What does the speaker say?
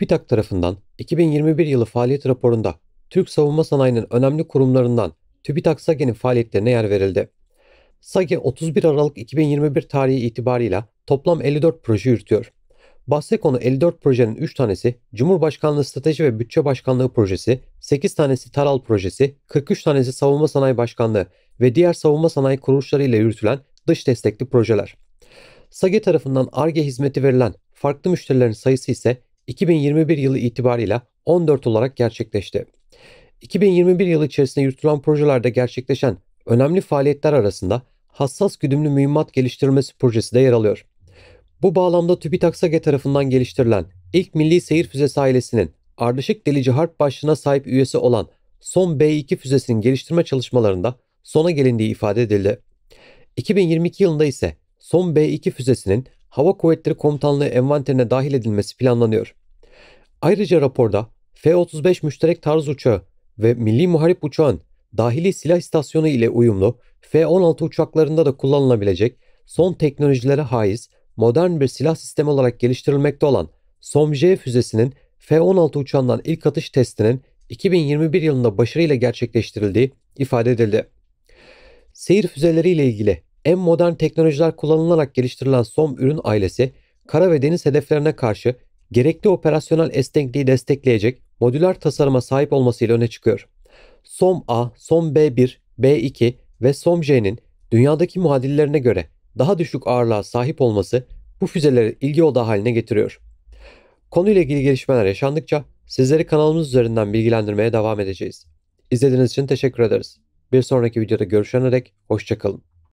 TÜBİTAK tarafından 2021 yılı faaliyet raporunda Türk savunma sanayinin önemli kurumlarından TÜBİTAK SAGE'nin faaliyetlerine yer verildi. SAGE 31 Aralık 2021 tarihi itibarıyla toplam 54 proje yürütüyor. Bahse konu 54 projenin 3 tanesi Cumhurbaşkanlığı Strateji ve Bütçe Başkanlığı Projesi, 8 tanesi Taral Projesi, 43 tanesi Savunma Sanayi Başkanlığı ve diğer savunma sanayi kuruluşları ile yürütülen dış destekli projeler. SAGE tarafından ARGE hizmeti verilen farklı müşterilerin sayısı ise 2021 yılı itibarıyla 14 olarak gerçekleşti. 2021 yılı içerisinde yürütülen projelerde gerçekleşen önemli faaliyetler arasında hassas güdümlü mühimmat geliştirilmesi projesi de yer alıyor. Bu bağlamda TÜBİTAK SAGE tarafından geliştirilen ilk milli seyir füzesi ailesinin ardışık delici harp başlığına sahip üyesi olan son B2 füzesinin geliştirme çalışmalarında sona gelindiği ifade edildi. 2022 yılında ise son B2 füzesinin Hava Kuvvetleri Komutanlığı envanterine dahil edilmesi planlanıyor. Ayrıca raporda F-35 müşterek tarz uçağı ve Milli Muharip uçağın dahili silah istasyonu ile uyumlu F-16 uçaklarında da kullanılabilecek son teknolojilere haiz modern bir silah sistemi olarak geliştirilmekte olan SOMJ füzesinin F-16 uçağından ilk atış testinin 2021 yılında başarıyla gerçekleştirildiği ifade edildi. Seyir füzeleriyle ilgili en modern teknolojiler kullanılarak geliştirilen SOM ürün ailesi, kara ve deniz hedeflerine karşı gerekli operasyonel esnekliği destekleyecek modüler tasarıma sahip olmasıyla öne çıkıyor. SOM A, SOM B1, B2 ve SOM J'nin dünyadaki muadillerine göre daha düşük ağırlığa sahip olması bu füzeleri ilgi odağı haline getiriyor. Konuyla ilgili gelişmeler yaşandıkça sizleri kanalımız üzerinden bilgilendirmeye devam edeceğiz. İzlediğiniz için teşekkür ederiz. Bir sonraki videoda görüşene dek hoşçakalın.